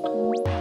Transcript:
Música